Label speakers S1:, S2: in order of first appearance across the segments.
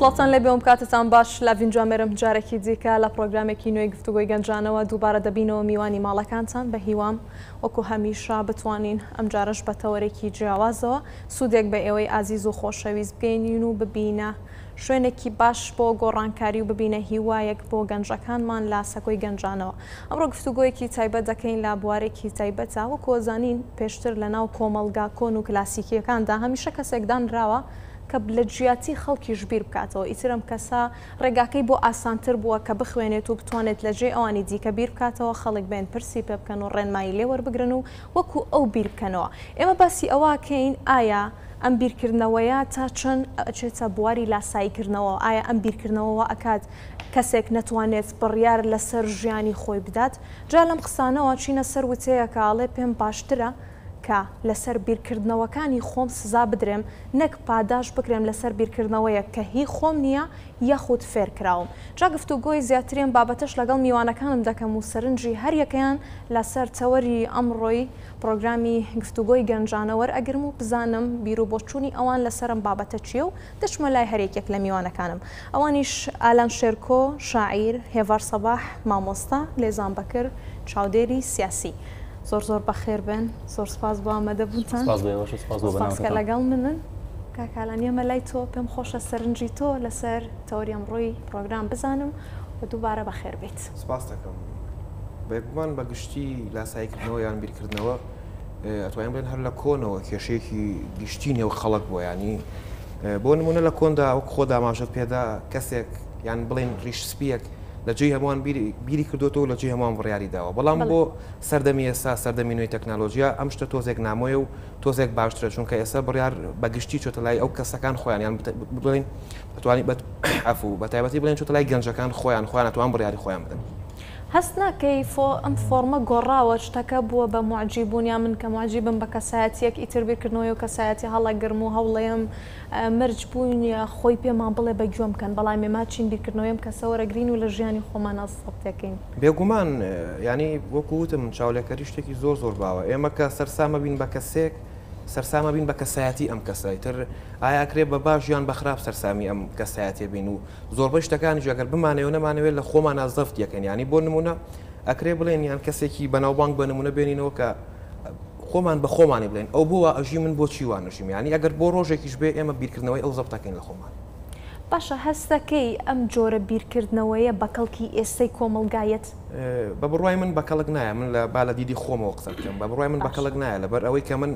S1: سڵاتان لەبێوم بکاتتان باش لاڤین جامێرم جارێکی دیکە لە پرۆگرامێکی نوێی گفتوگوی گەنجانەوە دووبارە دەبینەوە میوانی ماڵەکانتان بە هیوام وەکو هەمیشە بتوانین ئەم جارش بە تەوەرێکی جیاوازەوە سوودێک بە ئێوەی ئازیز و خۆشەویست بگەینین و ببینە شوێنێکی باش بۆ گۆڕانکاری و ببینە هیوایەک بۆ گەنجەکانمان لا سەکۆی گەنجانەوە ئەمڕۆ گفتوگۆیەکی تایبەت دەکەین لە بوارێکی تایبەتە، وەکو ئەزانین پێشتر لەناو کۆمەڵگا کۆن و کلاسیکییەکاندا هەمیشە کەسێک دانراوە کە لە جیاتی خەڵکیش بیر بکاتەوە، ئیتر ئەم کەسە ڕێگاکەی بۆ ئاسانتر بووە کە بخوێنێت و بتوانێت لە جێی ئەوانی دیکە بیر بکاتەوە، خەڵک بێن پرسی پێ بکەن و ڕێنمایی لێ وەربگرن و وەکو ئەو بیر بکەنەوە. ئێمە باسی ئەوە ئەکەین ئایا ئەم بیرکردنەوەیە تا چەند ئەچێتە بواری لاساییکردنەوە؟ ئایا ئەم بیرکردنەوە وا ئەکات کەسێک نەتوانێت بڕیار لەسەر ژیانی خۆی بدات، جا لەم قسانەوە چینە سەر وتەیەکە ئەڵێ پێم باشترە کە لەسەر بیرکردنەوەکانی خۆم سزا بدرێم نەک پاداش بکرێم لەسەر بیرکردنەوەیەک کە هی خۆم نییە یاخود فێرکراوم. جا گفتوگۆی زیاتری ئەم بابەتەش لەگەڵ میوانەکانم دەکەم و سەرنجی هەریەکەیان لەسەر تەوەری ئەمڕۆی پڕۆگرامی گفتوگۆی گەنجانە وەرئەگرم و بزانم بیروبۆچوونی ئەوان لەسەر ئەم بابەتە چییە و دەچمە لای هەر یەکێک لە میوانەکانم، ئەوانیش، ئالان شێرکۆ، شاعیر، هێڤار سەباح، مامۆستا، لێزان بەکر، چاودێری سیاسی. زۆر زۆر بەخێر بێن، زۆر سپاس بۆ ئامادەبوونتان. سپاس بۆ ئێوەش و سپاس بۆ بەناوتان. سپاس کە لەگەڵ منن. کاک ئالان یەمە لای تۆ، پێم خۆشە سەرنجی تۆ لەسەر تەوەری ئەمڕۆی پرۆگرام بزانم و دووبارە بەخێر
S2: بێیت. سپاستەکەم. بێگومان بە گشتی لاساییکردنەوە یان بیرکردنەوە، ئەتوانین بڵێن هەر لە کۆنەوە کێشەیەکی گشتی نێو خەڵک بۆ ینی بۆ نمونە لە کۆندا وەک خۆ داماژەت پێدا کەسێک یان بڵێن ڕیش سپیەک لە جێی هەمووان بیری کردوەوە لە جێ هەمووان بڕیاری داوە بەڵام بۆ سەردەمی ئێستا سەردەمی نوێی تەکنالۆژیا ئەم شتە تۆزێک نامۆیە و تۆزێک باشترە چونکە ئێستا بڕیار بەگشتی چۆتە لای ئەو کەسەکان خۆیانیان بڵین بتوانانی بەت عفو بە تایبەتی بڵێن چۆتە لای گەنجەکان خۆیان خۆیان توان بڕیاری خۆیان بدەن
S1: هەست ناکەی فۆ ئەم فۆڕمە گۆڕاوە شتەکە بووە بە موعجیب بوون یا من کە موعجیبم بە کەسایەتیەک ئیتر بیرکردنەوەی ئەو کەسایەتیە هەڵەگرم و هەوڵێم مەرج بوون یا خۆی پێمان بڵێ بە گوێم کەن بەڵام ئێمە چین بیرکردنەوەی ئەم کەسە وەرەگرین و لە ژیانی خۆمان ئەزڵەت تێکەین.
S2: بێگومان یانی وەکو وتم چاولێکەری شتێکی زۆر زۆر باوە ئێمە کە سەرسامە بین بە کەسێک سەرسامە بین بە کەسایەتی ئەم کەسە ئیتر ئایا ئەکرێ بە باش یان بە خراپ سەرسامی ئەم کەسایەتیە بین و زۆربەی شتەکانیش ئەگەر بمانەوێ نەمانەوێ لە خۆمانا زەفت یەکەین یانی بۆ نمونە ئەکرێ بڵێن یان کەسێکی بەناوبانگ بە نمونە بێنینەوە کە خۆمان بە خۆمانی بڵێن ئەو بۆ وا ئەژی من بۆچی وا نەژیم یانی ئەگەر بۆ ڕۆژێکیش بێ ئێمە بیرکردنەوەی ئەو زەبتەکەین لە خۆمان.
S1: باشە هەستەکەی ئەم جۆرە بیرکردنەوەیە بە کەڵکی ئێستەی کۆمەڵگا یەت؟
S2: بە بڕوای من بە کەڵک نایە من لە با لە دیدی خۆمەوە قسە بکەم بە بڕوای من بە کەڵک نایە لەبەر ئەوەی کە من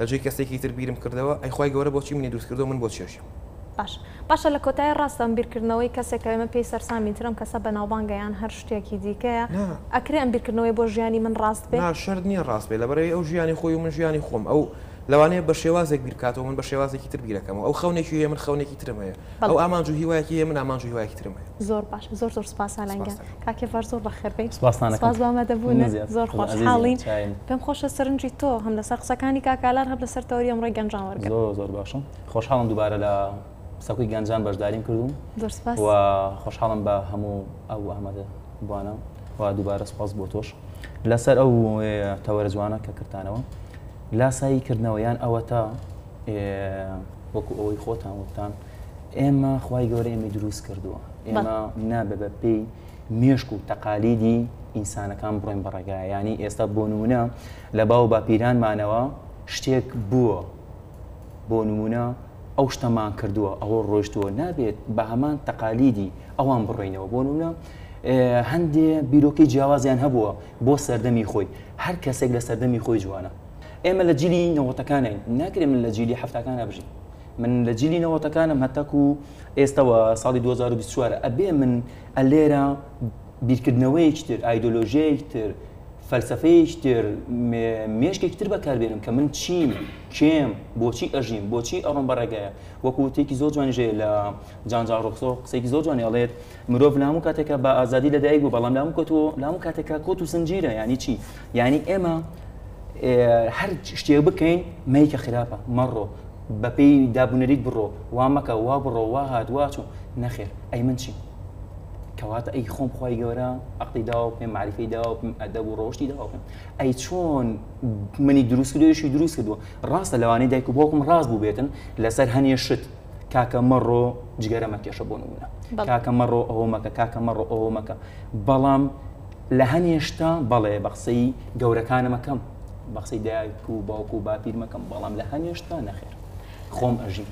S2: لە جێی کەسێکی تر بیرم کردەوە ئەی خوای گەورە بۆچی منی دروست کردووە من بۆچی ئەژیم؟
S1: باشە باشە لە کۆتایی ڕاستە ئەم بیرکردنەوەی کەسێک کە ئێمە پێی سەرسامین ترەم کەسە بەناوبانگە یان هەر شتێکی دیکەیە نا ئەکرێ ئەم بیرکردنەوەی بۆ ژیانی من ڕاست بێ؟
S2: نا شەرت نییە ڕاست بێ لەبەر ئەوی ئەو ژیانی خۆی و من ژیانی خۆم ئەو لەوانەیە بە شێوازێک بیر کاتەوە من بە شێوازێکی تر بیرەکەمەوە ئەو خەونێکی هەیە من خەونێکی ترم هەیە ئەو بەڵێ. ئامانج و هیوایەکی هەیە من ئامانج و هیوایەکی ترم هەیە.
S1: زۆر باشە زۆر زۆر سوپاس ئالان گیان سپاستان. کاک هێڤاش زۆر بەخێر بێی سپاستان ئەکەم سوپاس بۆ ئامادە من بوونت زیاتر زۆر خۆش ئەزیزی حاڵین چاین. پێم خۆشە سەرنجی تۆ هەم لەسەر قسەکانی کاک ئالان هەم لەسەر تەوەری ئەمڕۆی گەنجان وەرگرم.
S3: زۆر زۆر باشم. خۆشحاڵم دووبارە لە سەکوی گەنجان بەشداریم کردوم و خۆشحاڵم بە هەموو ئەو ئەمەدە بوانە و دووبارە سپاس بۆ تۆش لەسەر ئەو تەوەرە جوانە کە کردانەوە لاسایی کردنەوە یان ئەوە تا وەکو ئەوەی خۆتان وتان ئێمە خی گەورە ئێمە دروست کردووە ئێمە نابە بە پێی مێشک و تەقالیدی ئینسانەکان بڕۆین بەڕێگایانی ئێستا بۆ نمونە لە باو باپیرانمانەوە شتێک بووە بۆ نمونە ئەو شتەمان کردووە ئەوە ڕۆشتووە نابێت بە هەمان تەقالیدی ئەوان بڕینەوە بۆ نمونە هەندێ بیرۆکەی جیاوازیان هەبووە بۆ سەردەمی خۆی هەر کەسێک لە سەردەمی خۆی جوانە ئێمە لە جلی نەوەتەکانین ناکرێ من لە جلی هەفتەکانە بژین من لە جلی نەوەتەکانم هەتەکو ئێستەوە ساڵی 2024 ئەبێ من ئەلێرە بیرکردنەوەیەکی تر، ئایدۆلۆژیایەکی تر، فەلسەفەیەکی تر، مێشکێکی تر بەکار بێنم کە من چیم، کێم، بۆچی ئەژیم، بۆچی ئەڕۆم بە ڕێگایە وەکو وتەیەکی زۆر جوانی ژێ لە جان جاڕ ڕۆخسۆ قسەیەکی زۆر جوانی ئەڵێت مرۆڤ لە هەموو کاتێکا بە ئازادی لەدایک بوو بەڵام لە هەموو کەوت و لە هەموو کاتێکا کۆت و سنجیرە یعنی چی یعنی ئێمە هەر شتێک بکەین مەیکە خراپە مەڕۆ بەپێی دابونەریت بڕۆ وا مەکە وا بڕۆ وا هات وا چوو نەخێر ئەی من چی؟ کەواتە ئەی خۆم خی گەورە ئەقی داوا پێم معریفی داوا پێم ئەدەب و ڕۆشتی داوا پێم ئەی چۆن منی دروست کردێشی دروست کردووە ڕاستە لەوانەی دایک و باوکم ڕاست بووبێتن لەسەر هەنیێ شت کاکە مەڕۆ جگەرە مەکێشە بۆ نمونە کاکە مەڕۆ ئەوە مەکە کاکە مەڕۆ ئەوە مەکە بەڵام لە هەنێشتا بەڵێ بە قسەی گەورەکانمەکەم بە قسەی دایک و باوک و باپیرمەکەم بەڵام لە هەنێشتا نەخێر خۆم ئەژین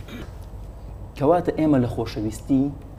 S3: کەواتە ئێمە لە خۆشەویستی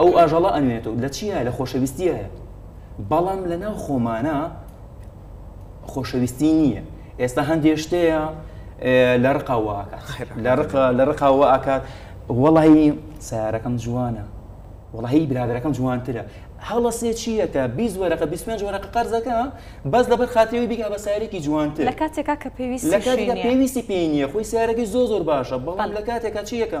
S3: ئەو ئاژەڵە ئەنوێنێتەوە لە چیایە لە خۆشەویستیایە بەڵام لە ناو خۆمانە خۆشەویستی نییە ئێستا هەندێ شتەیە لە ڕقاوە ئاکات لە ڕق لە ڕقاوە ئاکات وەڵی سارەکەم جوانە وڵی برادەکەم جوانترە هەڵەسێ چییە کە بیست وەرەقە 25 وەرەقە قەرزەکە بەس لەبەر خاتەوەی بیگا بە سارێکی جوانتر
S1: لە کاتێکا کە پێویست
S3: لە کاتێکا پێویستی پێی نییە خۆی سارەکەی زۆ زۆر باشە بەڵام لە کاتێکا چیەکە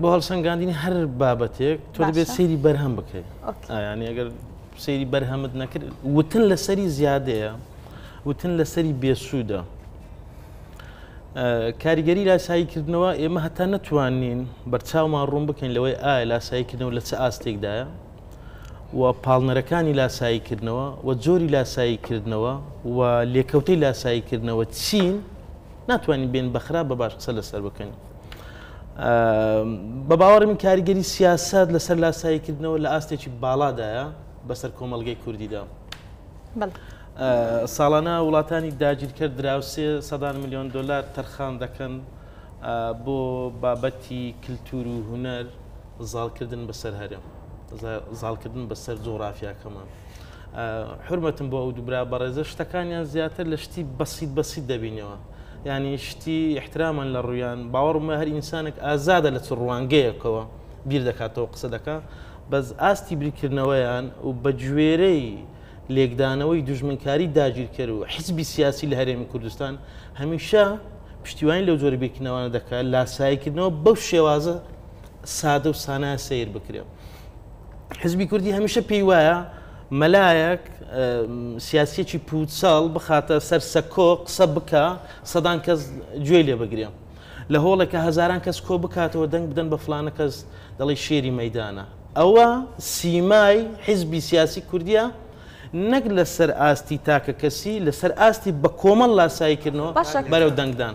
S3: بۆ
S4: هەڵسەنگاندنی هەر بابەتێک تۆ دەبێت سەیری بەرهەم بکەیت ئایانی ئەگەر سەیری بەرهەمت نەکرد وتن لەسەری زیادەیە وتن لەسەری بێسوودە کاریگەری لاساییکردنەوە ئێمە هەتا نەتوانین بەرچاومان ڕوون بکەین لەوەی ئایا لاساییکردنەوە لە چ ئاستێکدایە و پاڵنەرەکانی لاساییکردنەوە و جۆری لاساییکردنەوە و لێکەوتەی لاساییکردنەوە چین ناتوانین بێن بەخرا بە باش قسە لەسەر بکەین بە باوەڕی من کاریگەری سیاسەت لەسەر لاساییکردنەوە لە ئاستێکی باڵادایە بەسەر کۆمەڵگەی کوردیدا. ساڵانە وڵاتانی داگیرکەر دراوسێ سەدان میلیۆن دلار تەرخان دەکەن بۆ بابەتی کللتور و هوەر زاڵکردن بەسەر هەرێم زاڵکردن بەسەر جۆرافیاکەمان. حرمەتم بۆ ئەو دوبرا بەڕێزە شتەکانیان زیاتر لە شتی بەسییت بەسییت دەبینەوە. یانی شتی ئیحترامن لە ڕوویان باوەڕم وایە هەر ئینسانێک ئازادە لە چ ڕوانگەیەکەوە بیر دەکاتەوە قسە دەکا بەس ئاستی بریکردنەوەیان و بە گوێرەی لێکدانەوەی دوژمنکاری داگیرکەر و حزبی سیاسی لە هەرێمی کوردستان هەمیشە پشتیوانی لەو جۆرە بیرکردنەوانە دەکات لاساییکردنەوە بەو شێوازە سادە و سانایە سەیر بکرێت حزبی کوردی هەمیشە پێی وایە مەلایەک سیاسیەکی پوچەڵ بخاتە سەر سەکۆ قسە بکا سەدان کەس گوێی لێ بگرێ لە هۆڵێکە هەزاران کەس کۆ بکاتەوە دەنگ بدەن بە فلانە کەس دەڵی شێری مەدانە ئەوە سیمای حیزبی سیاسی کوردیە نەک لەسەر ئاستی تاکە کەسی لەسەر ئاستی بە کۆمەڵ لاسایی کردنەوە بەرەو دەنگدان.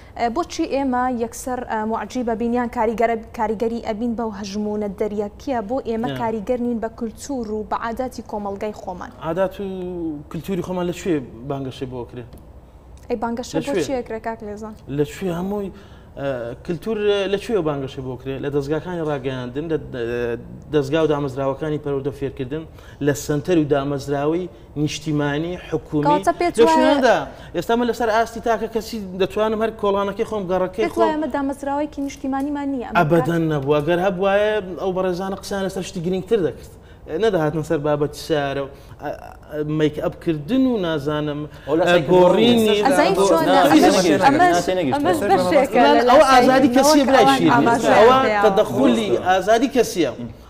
S1: بۆچی ئێمە یەکسەر موعجیبە بین یان کاریگەرە کاریگەری ئەبین بەو هەژموونە دەریەکیە بۆ ئێمە کاریگەر نین بە کلتور و بە عاداتی کۆمەڵگای خۆمان؟
S4: عادات و کلتوری خۆمان لە کوێ بانگەشەی بۆ ئەکرێ؟
S1: ئەی بانگەشە بۆ چی ئەکرێ کاک لێزان؟
S4: لە کوێ هەمووی کلتور لە کوێ بانگەشەی بۆ کرێ؟ لە دەزگاکانی ڕاگەیاندن لە دەزگا و دامەزراوەکانی پەرەودە فێرکردن لە سەنتەر و دامەزراوەی نیشتیمانی، حکومی، لە شوێندا ئێستا من لەسەر ئاستی تاکە کەسی دەتوانم هەر کۆڵانەکەی خۆم گەڕەکەی
S1: خۆم ئەمە دامەزراوەیەکی نیشتیمانیمان نییە
S4: ئەبەدەن نەبووە گەر هەبواە ئەو بەڕێزانە قسان لەسەر شتی گرنگتر دەکرد. نەدەهاتن سەر بابەتی سارە و میک ئەپکردن و نازانم گۆڕینی ئەو ئازادی کەسی برای شیرین ئەوە تەدەخولی ئازادی کەسیە.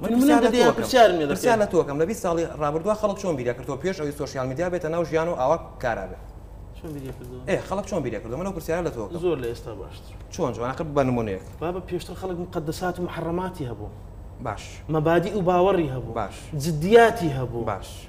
S2: پرسیار لە تۆکەم لە بیست ساڵی ڕابردووە خەڵک چۆن بیرە کردەوە پێش ئەوی سۆشیال میدیا بێتە ناو ژیان و ئاوا کارا بێت خەڵک چۆن بیرە کردو منەوە پرسیار لە تۆ
S4: زۆر لە ئێستا باشتر
S2: چۆن جوانەکە بە نمونەیەک
S4: با بە پێشتر خەڵک مقدسات و محڕەماتی هەبوو
S2: باش
S4: مەبادی و باوەڕی هەبوو
S2: باش
S4: جددیاتی هەبوو
S2: باش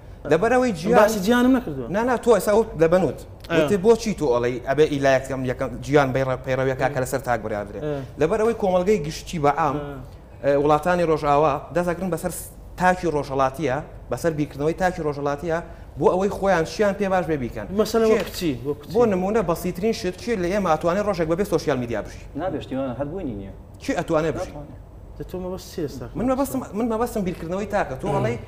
S2: لەبەرەوەی
S4: جیاسی جیانم نەکردووە
S2: نانا تۆ ئێسا وت لە بنوت وتی بۆچی تۆ ئەڵی ئەبێ ئیلایەکەم یەکەم جیان بەی ڕێ پەیڕەویەکە کە لەسەر تاک بریادرێ لەبەرەوەی کۆمەلگەی گشتی بە عام وڵاتانی ڕۆژاوا دەزەگرن بەسەر تاکی ڕۆژهڵاتیە بەسەر بیکردنەوەی تاکی ڕۆژهڵاتیە بۆ ئەوەی خۆیان شیان پێ باش بێ بیکەن
S4: مەسەلەچی
S2: بۆ نمونە بەسیترین شت چی لە ئێمە ئەتوانێت ڕۆژێک بەبێ سوۆسیال میدیا بژی
S3: نابشتیوانە هەر بوونی نییە
S2: چی ئەتوانێت بژی من مەبەستم بیرکردنەوەی تاکە
S4: تۆڵی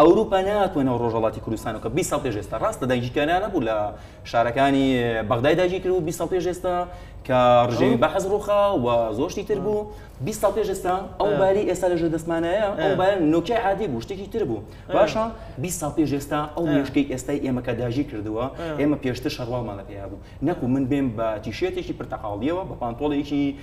S4: ئەوروپا ناتوانێت
S2: ناو
S1: ڕۆژەڵاتی کوردستان کە
S3: 20 ساڵ پێش ئێستا ڕاستە داگیرکەران نەبوو لە شارەکانی بەغدای داگیر کرد و 20 ساڵ پێش ئێستا کە ڕژێوی بەحز ڕوخا و زۆشتی تر بوو 20 ساڵ پێش ئێستا ئەو باری ئێستا لە ژێر دەستمانەیە ئەو بارە نوکای عادی بوو شتێکی تر بوو باشە 20 ساڵ پێش ئێستا ئەو مشکەی ئێستای ئێمە کە داژی کردووە ئێمە پێشتر شەڕواڵمان لە پێیا بوو نەکو من بێم بە تیشێتێکی پرتەقاڵیەوە بە پانتۆڵێکی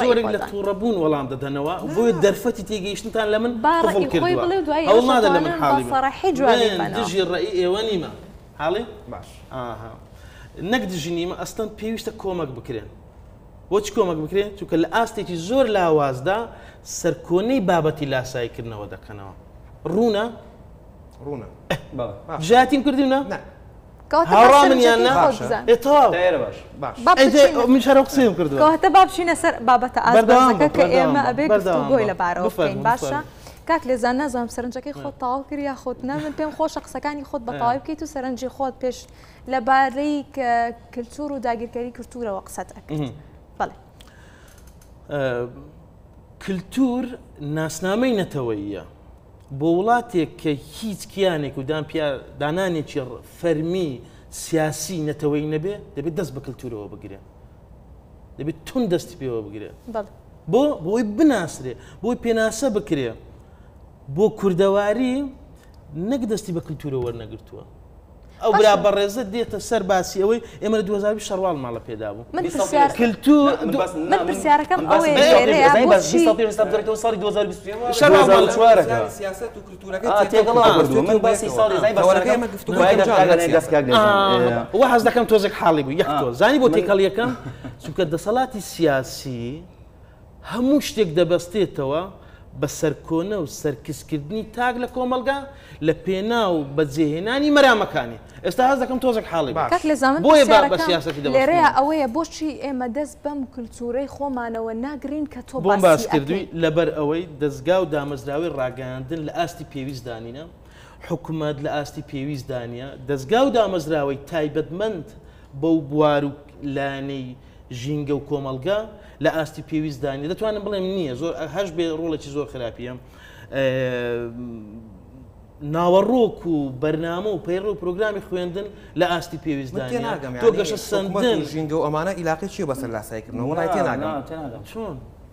S4: زۆرێک لە تووڕەبوون وەڵام دەدەنەوە بۆ دەرفەتی تێگەیشتتان لە من دژی ڕێ ئێوە نیمە حاڵێ باش نەک دژی نیمە ئەستەن پێویستە کۆمەک بکرێن بۆچ کۆمەک بکرێت چونکە لە ئاستێکی زۆر لاوازدا سەرکۆنەی بابەتی لاسایکردنەوە دەکەنەوە ڕوونە
S2: ڕوونە
S4: ژاتیم کردوونە؟
S1: هاوڕا
S4: من یان
S1: نا
S4: ئێ تەواو
S3: دایرە باش
S2: باش
S1: با ئەی بچینە دێ
S4: من شەرە و قسەیم کردووە
S1: کەواتە با بچینە سەر بابەتە بەردەوام ئاستەنگەکە بە کە بەردەوام ئێمە بە ئەبێ بەردەوام گفتوگۆی بە لەبارەوە بکەین بفەرموو باشە بفەرموو کاک لێزان نازانم سەرنجەکەی خۆت تەواو کرد یا خۆت نا من پێم خۆشە قسەکانی خۆت بە تەواوی بکەیت و سەرنجی خۆت پێش لەبارەی ک- کلتور و داگیرکەری کلتورەوە قسەت ئەکرد بەڵێ
S4: کلتور ناسنامەی نەتەوەییە. بۆ وڵاتێک کە هیچ کیانێک و دانانێکی فەرمی سیاسی نەتەوەی نەبێ دەبێت دەست بە کللتورەوە بگرێ دەبێت تون دەستی پێوە بگرێت بۆ بۆی بناسرێ بۆی پێناسە بکرێ بۆ کوردەواری نەک دەستی بە کللتورە وەرنەگرتووە ئەو برا بەڕێزە دێتە سەر باسی ئەوەی ئێمە لە 2020 شەڕواڵ ماڵە پێدا بوو
S1: پرسیارەکەم
S3: ساڵی 2020
S4: دەکەم تۆزێک حاڵی بوو یەک تۆ زانی بۆ تێکەڵیەکەم چونکە دەسەڵاتی سیاسی هەموو شتێک دەبەستێتەوە بە سەرکۆنە و سەرکزکردنی تاک لە کۆمەڵگا لە پێناو بەجێهێنانی مەرامەکانی. ئێستا هەست دەکەم تۆزێک حاڵی
S1: بووم. کاک
S4: لێزان من پرسیارەکەم
S1: لێرەیە ئەوەیە بۆچی ئێمە دەست بەم کلتوورەی خۆمانەوە ناگرین کە تۆ باسی ئەکەی؟
S4: بۆم باس کردووی لەبەر ئەوەی دەزگا و دامەزراوەی ڕاگەیاندن لە ئاستی پێویست دا نینە، حکومەت لە ئاستی پێویست دا نییە، دەزگا و دامەزراوەی تایبەتمەند بەو بوار و لانەی ژینگە و کۆمەڵگا لە ئاستی پێویستدا نیە دەتوانم بڵێم نییە زۆر هەش بێ ڕۆڵێکی زۆر خراپیە ناوەڕۆک و بەرنامە و پەیڕ و پرۆگرامی خوێندن لە ئاستی پێویستداناگەم تۆ گەشە سندن
S2: ژینگە و ئەمانە عیلاقی چی بەسەر لاسایکردنەوە
S4: چۆن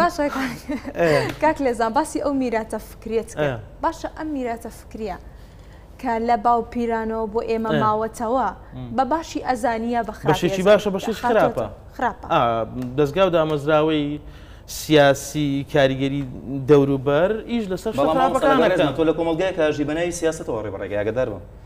S1: باشە کاک لێزان باسی ئەو میراتە فکرێت باشە ئەم میراتە فکریە کە لە باوپیرانەوە بۆ ئێمە ماوەتەوە بە باشی ئەزانیە بە
S4: خراپێکی باشە بەشی خراپە خراپە دەستگا و دامەزراوەی سیاسی کاریگەری دەوروبەر ئیش لەسەر
S3: تۆ لە کۆمەلگای کاژی بەناوی سیاستەوە ڕێبڕێگەگەدار
S4: بم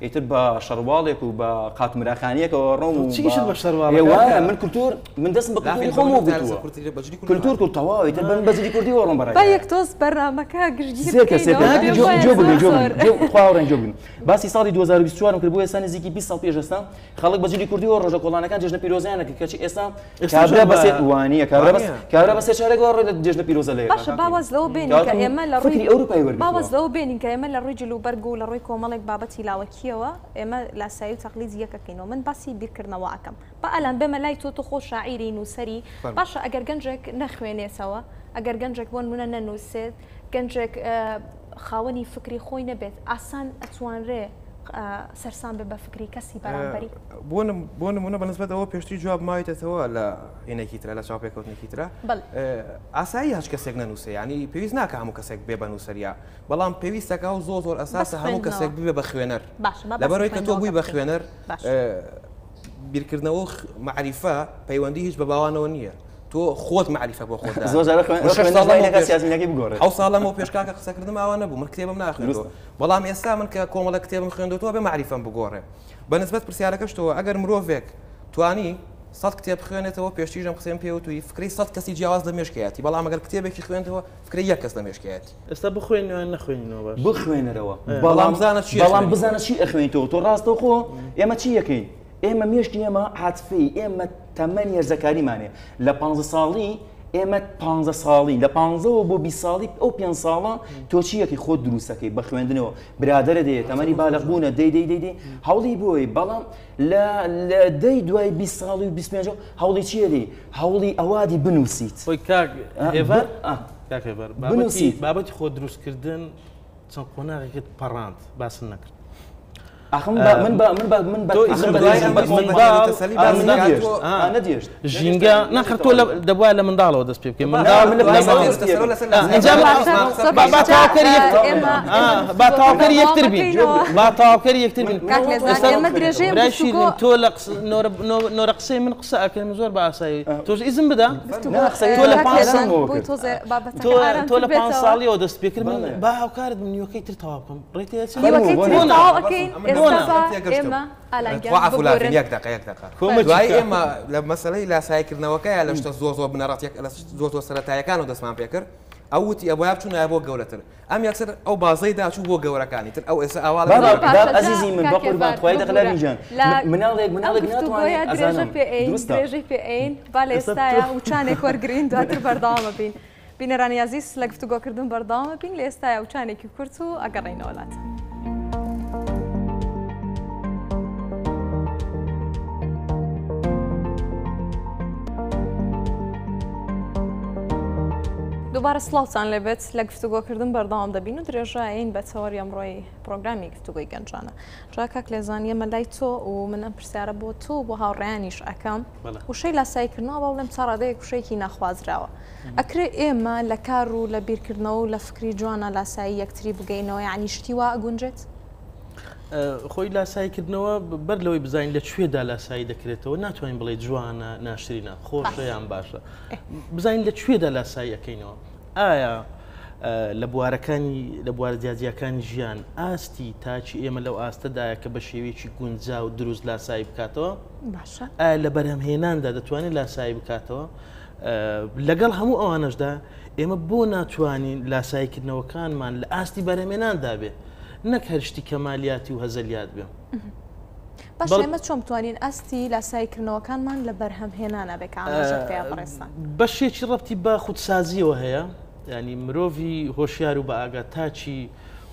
S3: ئیتر بە شەرواڵێک و بە
S4: قاتمراخانیەکەوە ڕۆم و چیشت بە شەرواڵ ئێ
S3: وایە من کلتور من دەستم بە کلتوری لافێن خۆم و دەوڵەمەندی گوتووە کورد لە بەجلی کورد کلتور کرد تەواو ئیتر بەن
S4: بە جلی
S3: کوردی وەڕۆم بەڕێ با یەک تۆز بەرنامەکە گشتگیر سێکە سێکە بکەینەوە ناکە جۆ پێم جۆ
S1: وایە بگرین جۆ زۆر
S3: بگرین جۆ خوا ڕەنجۆ بگرین باسی ساڵی 2024 م کرد بۆ ئێستا نزیکی 20 ساڵ پێش ئێستا خەڵک بە جلی کوردیەوە ڕۆژە کۆڵانەکان جێژنە پیرۆزیانەکە کەچی ئێستا کابرا بەسێ وانی یە کابرا بەس کابرا بەسێ چارێک گۆڕ لە جێژنە پیرۆزە لێ
S1: باشە باوەز لەوە بێنین کە ئێمە لە ڕووی ئەوروپای وەرگرتووە باوەز لەوە بێنین کە ئێمە لە ڕووی جل و بەرگ و لە ڕووی کۆمەڵێک بابەتی لاوەکییەوە ئێمە لاسایی و تەقلیدی یەک ئەکەینەوە من باسی بیرکردنەوە ئەکەم با ئالان بێمە لای تۆ تۆ خۆ شاعیری نووسەری باشە ئەگەر گەنجێک نەخوێنێتەوە ئەگەر گەنجێک بۆ نموونە نەنووسێت گەنجێک خاوەنی فکری خۆی نەبێت ئاسان ئەتوانرێ سەرسان بێ بە فکری کەسی بەرامبەری
S2: بۆ نمونە بەنسبەت ئەوە پێشتی جواب ماویتەوە لە عینەکی تررا لە چاپێکوتنێکی تررا ئاسایی هەچ کەسێک نەنووسێ ینی پێویست ناکە هەموو کەسێک بێ بەنووسەریا بەڵام پێویستەکە و زۆر زۆر ئەساسە هەموو کەسێک بێ بە خوێنەر لەبەرەوەی کە تۆ بووی بە خوێنەر بیرکردنەوە معریفە پەیوەندی هیچ بە باوانەوە نییە تۆ خۆت معریفە بۆ خۆت سیازینەکەی بگۆڕ ئەو ساڵەمەوە پێشکاکە قسەکردم ئاوا نەبوو من کتێبم ناخێنەوە بەڵام ئێستا من کە کۆمەڵێک کتێبم خوێندۆتەوە ئەبێ مەعریفەم بگۆڕێ. بە نسبەت پرسیارەکەشتەوە ئەگەر مرۆڤێک توانی سەد کتێب بخوێنێتەوە، پێشتریش ئەم قسەیەم پێ وتووی، فکرەی سەد کەسی جیاواز لە مێشکیاتی، بەڵام ئەگەر کتێبێکی خوێندەوە، فکرەی یەک کەس لە مێشکیاتی.
S4: ئێستا بخوێنی یان نەخوێنینەوە باشە.
S3: بخوێنەرەوە، بەڵام بزانە چی ئەخوێنیتەوە. بەڵام بزانە چی ئەخوێنیتەوە. تۆ ڕاستەوخۆ ئێمە چی ئەکەین؟ ئێمە مێشکی ئێمە عاتفەی ئێمە تەمەنی هەرزەکاریمانێ لە پ ساڵی ئێمە پ ساڵی لە پەوە بۆ بی ساڵی ئەو پێ ساڵە تۆچیەکی خۆ دروستەکەی بە خوێندنەوە برادرە دێ تەمەنی بالەبوونە دەی دەی دەی هەوڵی بۆی بەڵام لە دەی دوای بی ساڵی و 25 هەوڵی چیەدی هەوڵی ئەوادی بنووسیت
S4: خۆی کاک هێڤەر کاکێبەر بابەتی خۆ دروستکردن چەند قۆناغێکت پەڕاند باسن نەکرد. ژینگە نەخر تۆ دەبوا لە منداڵەوە دەست پێ بکەم باتاکەر یەکتر بین باتاکەر یەکتر تۆ لە نۆرە قسەی من قسە ئەکەم زۆر باسایی تۆش ئیزم بدا تۆ لە پێ ساڵیەوە دەست پێکرد من با هاوکارت من نیوەکەی تر تەواو بکەم
S1: ئێمە
S2: لە مەسلەی لاسایکردنەوەکە یا لە شتە زۆ زۆ بنەڕاتێک لە زۆ تۆ سەتایەکان و دەستمان پێکرد ئەو وتی ئەوە بچون بۆ گەورەتر ئەم یەکسەر ئەو بازەی داچوو بۆ گەورەکانی تر ئەو ئێستا ئاوا
S3: ئەزیزی من بە قوربان خۆی دەخلەنیجان مناڵێک مناڵێک
S1: درێژەی پێ ئەین با لە ئێستاە وچانێک وەرگین دواتر بەرداوە بین. بینەرانی ئازیز لە گفتوگۆ کردن بەردەوامە بین لە ئێستایا وچانێکی کورت و ئەگەڕێینەوە لات. دووبارە سڵاوتان لێبێت لە گفتوگۆکردن بەردەوام دەبین و درێژاین بە چاوەڕی ئەمڕۆی پرۆگرامی گفتوگۆی گەنجانە جا کاک لێزان یەمە لای تۆ و من ئەم پرسیارە بۆ تۆ و بۆ هاوڕێیانیش ئەکەم وشەی لاساییکردنەوە با بڵێم تا ڕادەیەک وشەیەکی ناخوازراوە ئەکرێ ئێمە لە کار و لە بیرکردنەوە و لە فکری جوانە لاسایی یەکتری بگەینەوە یانی شتی وا ئەگونجێت؟
S4: خۆی لاساییکردنەوە بەر لەوەی بزانین لە کوێدا لاسایی دەکرێتەوە ناتوانین بڵێ جوانە ناشرینە خۆشیان باشە بزانین لە کوێدا لاساییەکەینەوە ئایا لە بوارەکانی لە بوارە جیاجیاکانی ژیان ئاستی تاچی ئێمە لەو ئاستەدایە کە بە شێوەیەکی گونجا و دروست لاسایی بکاتەوە باشە لە بەرهەمهێناندا دەتوانێت لاسایی بکاتەوە لەگەڵ هەموو ئەوانشدا ئێمە بۆ ناتوانین لاساییکردنەوەکانمان لە ئاستی بەرەمێناندا بێت نەک هەرشتی کەمالیاتی و هەزەلیات بێ
S1: باشە ئێمە چۆن بتوانین ئاستی لاسایی کردنەوەکانمان لە بەرهەم هێنانە بێ کە ئاماژەت پێیا بەڕێزتان؟
S4: بەشێکی ڕەبتی بە خودسازیەوە هەیە ینی مرۆڤی هۆشیار و بە ئاگا تاچی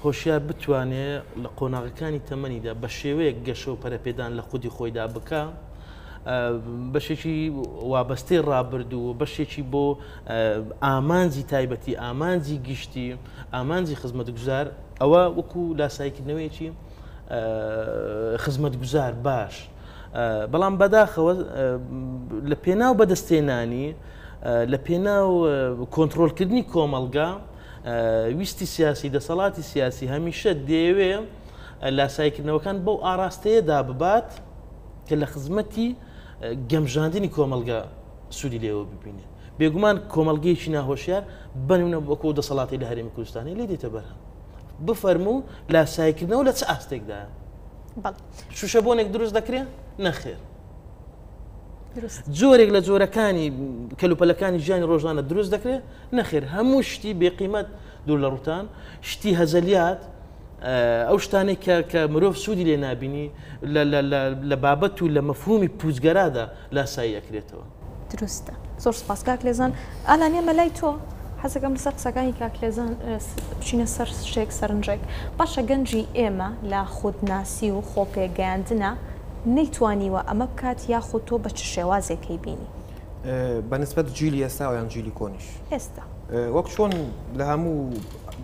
S4: هۆشیار بتوانێ لە قۆناغەکانی تەمەنیدا بە شێوەیەک گەشە و پەرەپێدان لە خودی خۆیدا بکە بەشێکی وابەستەی ڕابردوو و بەشێکی بۆ ئامانجی تایبەتی ئامانجی گشتی ئامانجی خزمەت گوزار ئەوە وەکو لاسایکردنەوەیەکی خزمەتگوزار باش بەڵام بەداخەوە لە پێناو بەدەستێنانی لە پێناو کۆنتترۆلکردنی کۆمەلگا ویستی سیاسی دەسەڵاتی سیاسی هەمیشە دەیەوێ لاسایکردنەوەکان بەو ئاراستەیەدا ببات کە لە خزمەتی گەمژاندنی کۆمەلگا سوودی لێوە ببینێت بێگومان کۆمەلگەیەکی ناهۆشیار بنونە بۆکۆ دەسەڵاتی لە هەرێمی کوردستانی لێ دێتە بەرهەم بفەرموو لاسایکردنەوە لە چ ئاستێکدایە شوشە بۆنێک دروست دەکرێ نەخێر جۆرێک لە جۆرەکانی کەلوپەلەکانی ژیانی ڕۆژانە دروست دەکرێت نەخێر هەموو شتی بێقیمەت دوور لە ڕوتان شتی هەزەلیات ئەو شتانێک کە مرۆڤ سوودی لێ نبینی لە بابەت و لە مەفهومی پوزگەرادا لاسایی ئەکرێتەوە.
S1: دروستە زۆر سوپاس کاک لێزان ئالان ئێمە لای تۆ حەزەکەم لەسەر قسەکانی کاک لێزان بچینە سەر شتێک سەرنجێک باشە گەنجی ئێمە لە خودناسی و خۆپێگەیاندنا نەیتوانیوە ئەمە بکات یاخود تۆ بە چ شێوازێکەی بینی
S2: بە نسبەت جیلی ئێستا یان جیلی کۆنیش
S1: ئێستا
S2: وەک چۆن لە هەموو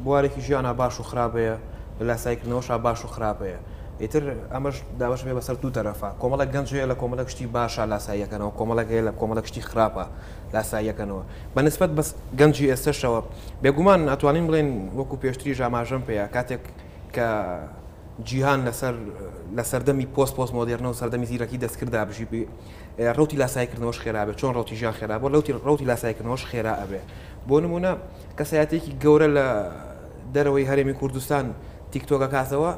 S2: بوارێکی ژیانا باش و خراپ هەیە لە لاسایی کردنەوەشا باش و خراپ هەیە ئیتر ئەمەش دابەش بێ بەسەر دوو تەرەفا کۆمەڵە گەنج هەیە لە کۆمەڵە شتی باشە لاساییەکەنەوە کۆمەڵەک هەیە لە کۆمەڵک شتی خراپە لاساییەکەنەوە بە نسبەت بەس گەنجی ئێستشەوە بێگومان ئەتوانین بڵێن وەکو پێشتری ژاماژەم پێەیە کاتێک کە جیهان لەسەر لە سەردەمی پۆست پۆست مۆدررنە و سەردەمی زیرەکی دەستکردا بژی بێ ڕوتی لاسایکردنەوەش خێرابێت چۆن ڕوتی ژان خێرابوو لەوتی ڕوتی لاسایکردنەوەش خێرا ئەبێ بۆ نمونە کەسایەتیەکی گەورە لە دەرەوەی هەرێمی کوردستان تیکتۆک ئەکاتەوە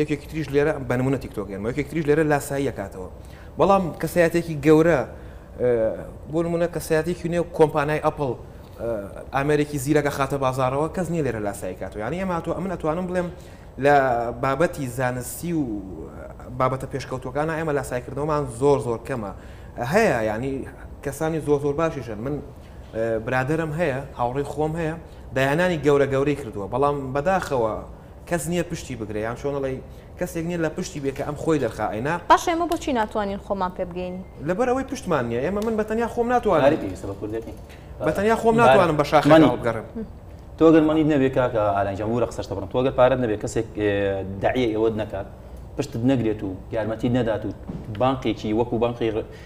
S2: یەکێکی تریش لێرە بە نمونە تیکتۆک یان یەکێک تریش لێرە لاسایی ئەکاتەوە بەڵام کەسایەتێکی گەورە بۆ نمونە کەسایەتێکی نێو کۆمپانای ئەپڵ ئامرێکی زیرەکە خاتە بازارەوە کەس نیە لێرە لاسایی کاتەوە یانی ئەمە هاتووە ئەمن ئەتوانم بڵێم لە بابەتی زانستی و بابەتە پێشکەوتوەکانە ئێمە لاسایکردنەوەمان زۆر زۆر کەمە هەیە ینی کەسانی زۆر زۆر باشیشن من برادەرم هەیە هاوڕێی خۆم هەیە دایانانی گەورە گەورەی کردووە بەڵام بەداخەوە کەس نییە پشتی بگرێ یان چۆن ئەڵێی کەسێک نییە لە پشتی بێ کە ئەم خۆی دەرخا
S1: ئەینا باشە ئێمە بۆچی ناتوانین خۆمان پێ بگەینین؟
S2: لەبەر ئەوەی پشتمان نییە ئێمە من بە تەنیا خۆم ناتوانم
S3: کاری
S2: پێویستە بە کوردێک نین بە تەنیا خۆم ناتوانم بە شاخێک مانی.
S3: هەڵبگەڕێم تۆ گەر مەنیت نەبێ کاکە ئالان گیان ببورە قسەشتە بڕم تۆ گەر پارەت نەبێ کەسێک دەعیەی ئەوەت نەکات پشتت نەگرێت و یارمەتیت نەدات و بانقێکی وەکو بانقی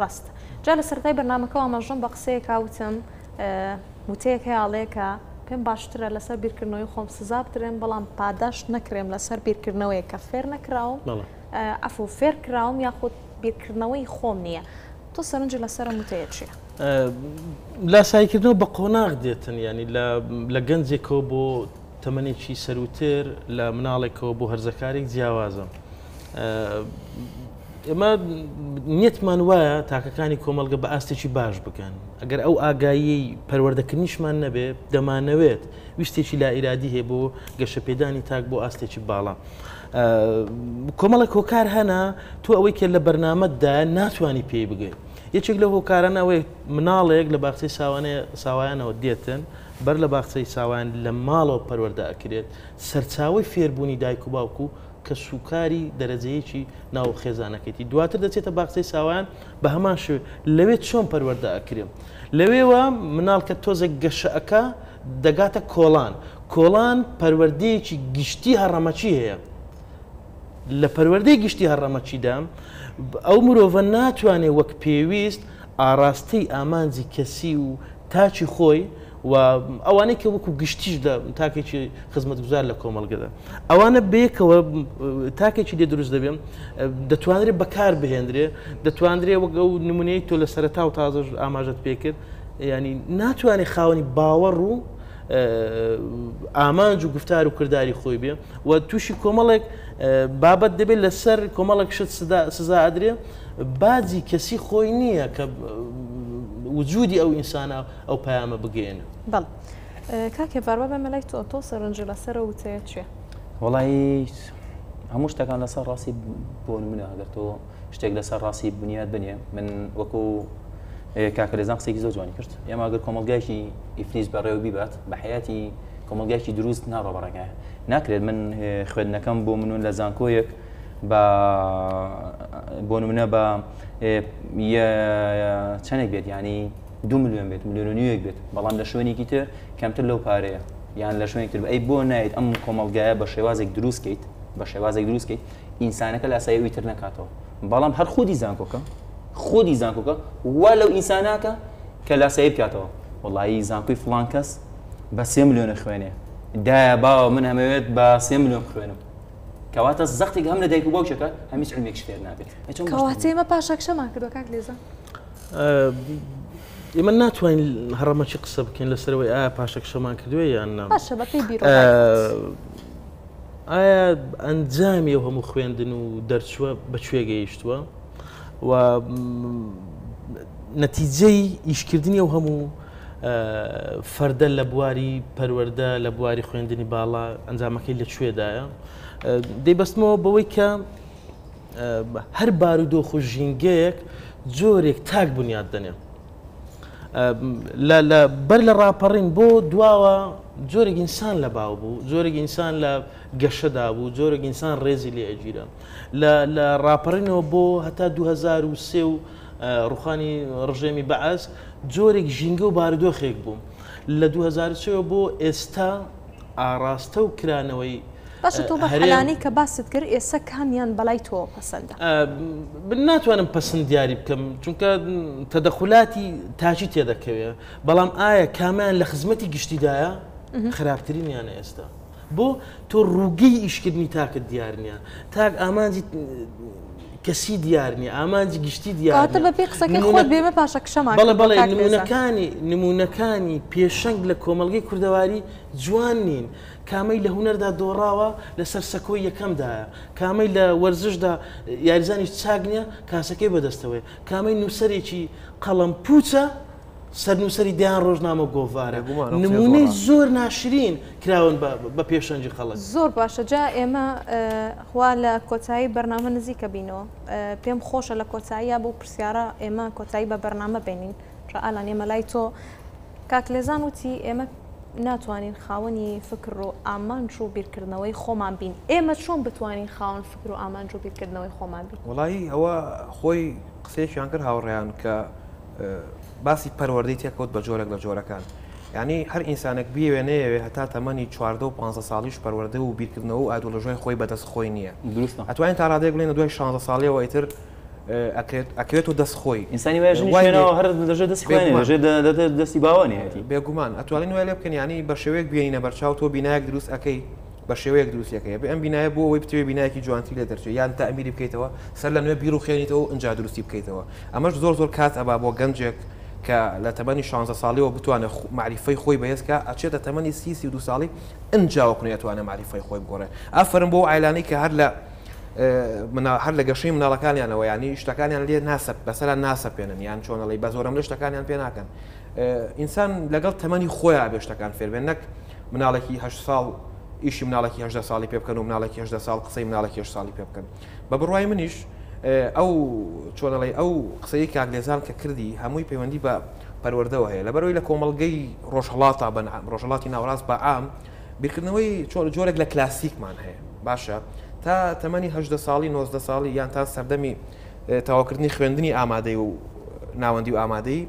S1: ڕاست جا لە سەرەتای بەرنامەکەوە ئاماژەم بە قسەیەکا وتم وتەیەک هەیە ئەڵێ کە پێم باشترە لەسەر بیرکردنەوەی خۆم سزا بدرێم بەڵام پاداشت نەکرێم لەسەر بیرکردنەوەیە کە فێر نەکراوم ئەفو فێر کراوم یاخود بیرکردنەوەی خۆم نییە تۆ سەرنجی لەسەرم وتەیە چیە؟
S4: لاسایکردنەوە بە قۆناغ دێتن ینی لە گەنجێکەوە بۆ تەمەێکی سەروتر لە مناڵێکەوە بۆ هەرزەکارێک جیاوازم. ئێمە نیەتمان وایە تاکەکانی کۆمەڵگە بە ئاستێکی باش بگەن ئەگەر ئەو ئاگایی پەروەردەکردنیشمان نەبێ دەمانەوێت ویستێکی لا ئیرادی هەیە بۆ گەشەپێدانی تاک بۆ ئاستێکی باڵا کۆمەڵک هۆکار هەنا تو ئەوەی کە لە بەرنمەتدا ناتوانانی پێی بگەیت یەکێک لە هۆکاران ئەوەی مناڵێک لە باخچەی ساوانێ ساوایانەوە دێتن بەر لە باخچەی ساوان لە ماڵەوە پەروەەردە ئەکرێت سەرچاوی فێربوونی دایک و باوکو کەسوکاری دەرەجەیەکی ناو خێزانەکەیتی دواتر دەچێتە باخچەی ساوایان بە هەمان شوێ لەوێ چۆن پەروەەردە ئەکرێم لەوێوە مناڵکە تۆزێک گەشەکە دەگاتە کۆڵان کۆڵان پەروەردەیەکی گشتی هەڕەمەچی هەیە لە پەروەردەی گشتی هەڕەمەچیدا ئەو مرۆڤە ناتوانێت وەک پێویست ئاراستەی ئامانجی کەسی و تاچی خۆی و ئەوانەی کە وەکو گشتیش دە تاکێکی خزمەتگوزار لە کۆمەڵگەدا ئەوانە بەیەکەوە تاکێکی لێ دروست دەبێن دەتوانرێت بەکار بهێنرێ دەتوانرێ وەگە و نمونەی تۆ لە سەرتا و تازە ئاماژت پێکرد ینی ناتوانێت خاوەنی باوەڕ و ئامانج و گفتار و کردداری خۆی بێ و تووشی کۆمەڵێک بابەت دەبێت لەسەر کۆمەڵک شت سزا ئەدرێ باجی کەسی خۆی نییە کە وجودی ئەو ئینسانە ئەو پەیامە بگەیەنن.
S1: بەڵێ کاک هێڤار با بێمە لای تۆ، تۆ سەرنج لەسەر ئەو وتەیەت
S3: چیە؟ وەڵایی هەموو شتەکان لەسەر ڕاستی بۆ منە ئەگەر تۆ شتێک لەسەر ڕاستی بنیات بنێ من وەکو کاکەێزان قسێکی زۆر جوانی کرد ئێمە ئەگەر کۆمەلگایکی ئیفلیس بەڕێوە بیبات بە حیاتی کۆمەلگایکی دروست ناڕۆ بەڕێگە ناکرێت من خوێندنەکەم بۆ منون لە زانکۆیەک بە بۆ منە بە چەندێک بێت ینی دوو ملیۆن بێت ملیۆن و نیوێک بێت بەڵام لە شوێنێکی تر کەمتر لەو پارەیە یان لە شوێنێک تر ئەی بۆ نایت ئەم کۆمەلگایە بە شێوازێک دروستکەیت بە شێوازێک دروستکەیت ئینسانەکە لاسایەوەی تر نکاتەوە بەڵام هەر خودی زانکۆکە خودی زانکۆکە وا لەو ئینساناکە کە لاسایی بکاتەوە وڵایی زانکۆی فلان کەس بە سێ ملیۆنە خوێنێ دایە باوە من ئەمەوێت بە سێ ملیۆن خوێنم کەواتە زەختێک هەم لە دایک و باوکێکە هەمیش علمێک شفێر نابێت
S1: کەواتێمە پاشەکشەمان کردو کاک لێزان
S4: ئێمە ناتوانین هەڕەمەکی قسە بکەین لەسەرەوەی ئایا پاشەکشەمان کردوێ یان نام ئایا ئەنجامی و هەموو خوێندن و دەرچووە بەکوێ گەیشتووە و نەتیجەی ئیشکردنی و هەموو فەردە لە بواری پەروەەردە لە بواری خوێندنی باڵا ئەنجامەکەی لە کوێدایە دەیبستمەوە بەوەی کە هەر بارودۆخ و ژینگەیەک جۆرێک تاک بنیات دەنێ. لە بەر لە ڕاپەڕین بۆ دواوە جۆرێک ئینسان لە باو بوو، جۆرێک ئینسان لە گەشەدا بوو، جۆرێک ئینسان ڕێزی لێ ئەگیرا. لە ڕاپەڕینەوە بۆ هەتا دوو هەزار و سێ و ڕووخانی ڕژێمی بەعس جۆرێک ژینگە و بارودۆخێک بوو. لە دوو هەزار و سێ وە بۆ ئێستا، ئاڕاستە و کرانەوەی
S1: باشە تۆ بە هەلانەی کە باست کرد ئێسە کامیان بەلای تۆ پەسەندە؟
S4: من ناتوانم پەسند دیاری بکەم چونکە تەدەخلاتی تاکی تێدەکەوێ بەڵام ئایا کامیان لە خزمەتی گشتیدایە خراپترینیانە ئێستا بۆ تۆ ڕووگەی ئیشکردنی تاکت دیارنیە تاک ئامانجی کەسی دیار نیە ئامانجی گشتی
S1: دیارە بەپی قسەکە خۆت بێمە پاشە کشەمان
S4: بەڵێ بەڵێ نمونونەکانی نمونونەکانی پێشەنگ لە کۆمەلگەی کوردەواری جوان نین کامەی لە هوەردا دۆڕاوە لەسەر سەکۆی یەکەمدایە کامەی لە وەرزشدا یاریزانانی چاک نییە کاسەکەی بەدەستەوەی کامەی نووسەرێکی قەڵم پوچە سەرنووسەری دەیان ڕۆژنامە گۆڤارە نمونەی زۆر ناشرین کراون بە پێشەنجی خەڵک
S1: زۆر باشە جا ئێمە خوا لە کۆتایی بەرنامە نزیکە بینەوە پێم خۆشە لە کۆتاییە بۆ پرسیارە ئێمە کۆتایی بە بەرنامە بینین ڕئالان ئێمە لای تۆ کاک لێزان وتی ئێمە ناتوانین خاوەنی فکر و ئامانج و بیرکردنەوەی خۆمان بین ئێمە چۆن بتوانین خاون فکر و ئامانج و بیرکردنەوەی خۆمان بین
S2: وڵی ئەوە خۆی قسەیەکیان کرد هاوڕێیان کە باسی پەروەردەی تێکەوت بە جۆرێک لە جۆرەکان. یانی هەر ئینسانێک بیەوێ نەیەوێ هەتا تەمەنی چواردە و پانزە ساڵیش پەروەردە و بیرکردنەوە و ئایدۆلۆژیای خۆی بەدەست خۆی نییە. دروستە. ئەتوانین تا ڕادەیەک بڵێین لە دوای شانزە ساڵیەوە ئیتر ئەکرێت ئەکەوێتەوە دەست خۆی.
S3: ئینسانی وایە ژنی شوێنەوە هەر لەژێر دەستی خۆی نەبێت، لەژێر دەستی باوانی هەیەتی.
S2: بێگومان. ئەتوانین وای لێ بکەین یانی بە شێوەیەک بیێنینە بەرچاو تۆ بینایەک دروست ئەکەی، بە شێوەیەک دروست یەکەیە بێ ئەم بینایە بۆ ئەوەی بتوێ بینایەکی جوانتری لێ دەرچێت یان تەمیری بکەیتەوە سەر لە نوێ بیرروخێنیتەوە و ئنجا دروستی بکەیتەوە ئەمەش زۆر زۆر کات ئەبا بۆ گەنجێک کە لە تەمەنی 16 ساڵیەوە بتوانێت معریفەی خۆی بەهێز کا ئەچێتە تەمەنی سی سی دو ساڵی ئنجا وەکو ئەتوانێت معریفەی خۆی بگۆڕێ ئافەرم بۆ عیلانی کە هەر لە هەر لە گەشەی مناڵەکانیانەوە ینی شتەکانیان لێ ناسە بەسەر ناسەپێنن یان چۆنەڵی بە زۆرم لە شتەکانیان پێ ناکەن ئینسان لەگەڵ تەمەنی خۆیان بێشتەکان فێربێن نەک مناڵێکی هەشت ساڵ ئیشی مناڵێکی هەدە ساڵی پێ بکەن و مناڵێکی هەدە ساڵ قسەی مناڵێکی هێش ساڵی پێ بکەن بە بڕای منیش ئەو چۆنەڵی ئەو قسەی کاگلێزان کە کردی هەمووی پەیوەندی بە پەروەردەوە هەیە لە بەرەوەی لە کۆمەلگەی ڕۆژهڵاتا بە ڕۆژهڵاتی ناوڕاست بە عام بیرکردنەوەی چۆن جۆرێک لە کلاسیکمان هەیە باشە تا تەمەنی هەدە ساڵی 90 ساڵی یان تا سەردەمی تاواکردنی خوێندنی ئامادەی و ناوەندی و ئامادەی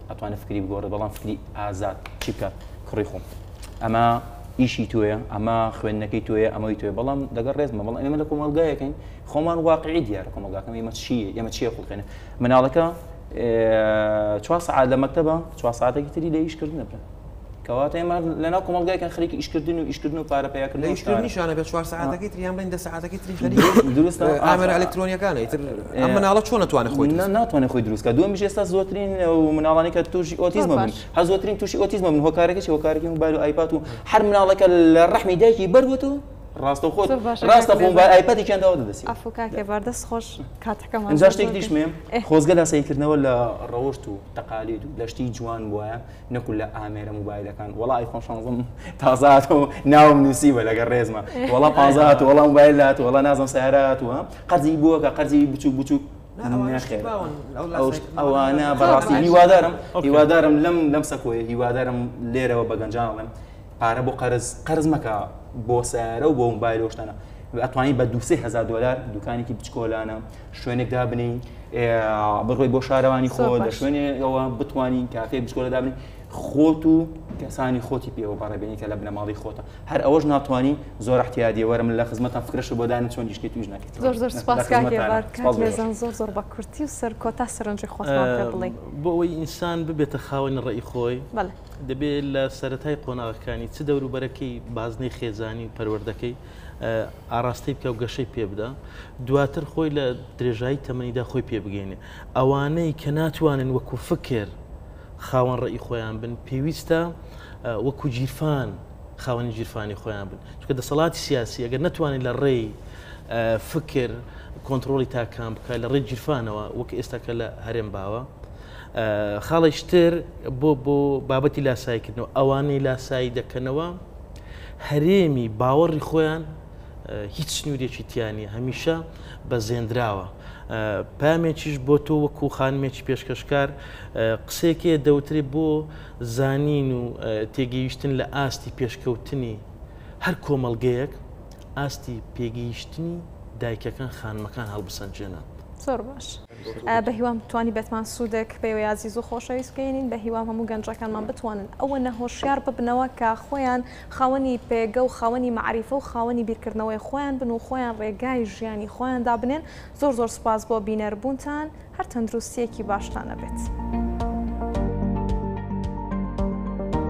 S3: ئەتوانێت فکری بگۆڕێت بەڵام فکری ئازاد چی بکات کوڕی خۆم ئەمە ئیشی توێە ئەمە خوێندنەکەی توێ ئەمەی توێ بەڵام دەگەر ڕێز مەڵ ئێمە لە کۆمەلگایەکەین خۆمان واقعی دیارە کۆمەلگاکەم ئمە چی ئەمە چیە خوڵقێنە مناڵەکە چوار سعات لە مەکتتەبە چوار ساعتێکی تری لە ئیشکردنە بکە کەواتە ئێمە لەناو کۆمەڵگایکە خەریکی ئیشکردن و ئیشکردن و پارە پیاکردن
S2: ئیشکردن نیشانە بە چوار ساعتەکەی تریان بڵین دە ساعتەکەی تری خەری دروست ئامەرە ئەلکترۆنیەکانە تر ئەم مناڵە چۆن نتوانێت خۆی
S3: ناتوانێت خۆی دروستکە دوم بژێ ستا زۆترین و مناڵانی کە توشی ئۆتیزمە بن هە زۆترین توشی ئۆتیزمە من هۆکارەکەی هۆکارەکەی موبایل و ئایپات و هەر مناڵەکە لە ڕحمی دایکی بەروت و ڕاستە خۆت ڕاستە خۆم بە ئایپەتێکیان داوا دەدەسی
S1: ئەفکاکێ باردەست خۆش کاتەکەم
S3: ئەنجا شتێک دیشمێ خۆزگە لاسەیکردنەوە لە ڕەوشت و تەقالید و لەشتی جوان بواە نەکو لە ئامێرە موبایلەکان وڵا ئایفۆن شانزم تازات و ناوم نووسیوە لەگە ڕێزمە وڵا پازات وڵام بایلات وڵا نازم ساراتوە قەرزی بووەکە قەرزی بچوو بچوو ئەوانە بەڕاستی هیوادارم هیوادارم لەم لەم سەکۆی هیوادارم لێرەوە بەگەنجاڵم پارە بۆ قەرز قەرز مەکە بۆ سیارە و بۆ موبایل شتانە ئەتوانی بە دوسێ هزار دلار دوکانێکی بچکۆلانە شوێنێک دابنی بڕۆی بۆ شارەوانی خۆ لە شوێنێ ئەوە بتانی کافێ بچکۆلە دابنی خۆت و کەسانی خۆتی پێوە بەڕێبێنی کە لە بنەماڵی خۆتە هەر ئەوەش ناتوانانی زۆر احتیادی وەرم لە خزمەتە فکرش بۆدان چۆن دیشکی توش نکرد
S1: زۆر زۆر سپاسکان زۆر زۆر بە کورتی و سەر کۆتا سەرنجی خۆ بڵێ
S4: بۆ ئەوی ئینسان ببێتە خاوەنی ڕێی خۆی دەبێ لە سەرەتای قۆناغەکانی چ دەوروبەرەکەی بازنەی خێزانی و پەروەردەکەی ئاراستەی بکە و گەشەی پێ بدە دواتر خۆی لە درێژایی تەمەنیدا خۆی پێ بگەینێ ئەوانەی کە ناتوانن وەکو فکر خاوەن ڕێی خۆیان بن پێویستە وەکو جیرفان خاوەنی جیرفانی خۆیان بن چکە دەسەڵاتی سیاسی ئەگەر نتوانین لە ڕێی فکر کۆنتترۆلی تاکان بکە لە ڕێ جیرفانەوە وەک ئێستاکە لە هەرێم باوە خاڵێکی تر بۆ بۆ بابەتی لاساییکردنەوە، ئەوانەی لاسایی دەکەنەوە، هەرێمی باوەڕی خۆیان هیچ سنوورێکی تیا نییە، هەمیشە بەزێندراوە. پامێکیش بۆ تۆ وەکوو خانمێکی پێشکەشکار، قسەیەک هەیە دەوترێ بۆ زانین و تێگەیشتن لە ئاستی پێشکەوتنی هەر کۆمەڵگەیەک، ئاستی پێگەیشتنی دایکەکان، خانمەکان هەڵبسەنگێنە.
S1: زۆر باش. بەهیوام بتوانی بەتمان سودەک پێوەی ئازیز و خۆشەویست بگەینین بەهیوام هەموو گەنجەکانمان بتوانن ئەوە نە هۆشیار ببنەوە کە خۆیان خاوەنی پێگە و خاوەنی مەعریفە و خاوەنی بیرکردنەوەی خۆیان بن و خۆیان ڕێگای ژیانی خۆیان دابنێن زۆر زۆر سوپاس بۆ بینەر بوونتان هەر تەندروستیەکی باشتان نەبێت.